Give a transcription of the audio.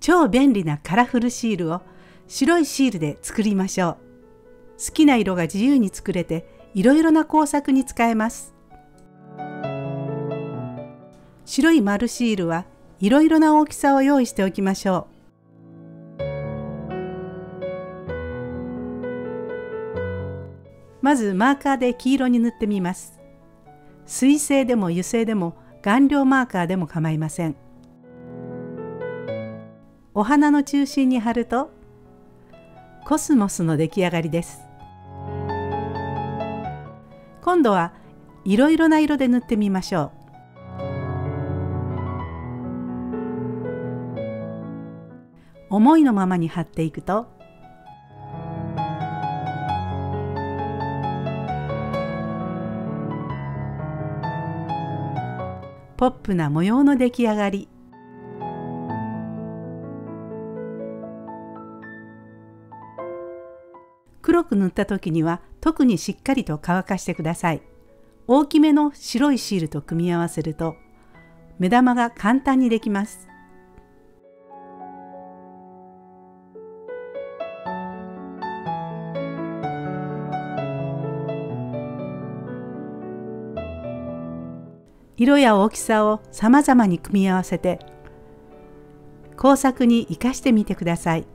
超便利なカラフルシールを白いシールで作りましょう。好きな色が自由に作れていろいろな工作に使えます。白い丸シールはいろいろな大きさを用意しておきましょう。まずマーカーで黄色に塗ってみます。水性でも油性でも顔料マーカーでも構いません。お花の中心に貼るとコスモスの出来上がりです。今度はいろいろな色で塗ってみましょう。思いのままに貼っていくとポップな模様の出来上がり黒く塗った時には特にしっかりと乾かしてください。大きめの白いシールと組み合わせると目玉が簡単にできます。色や大きさを様々に組み合わせて工作に生かしてみてください。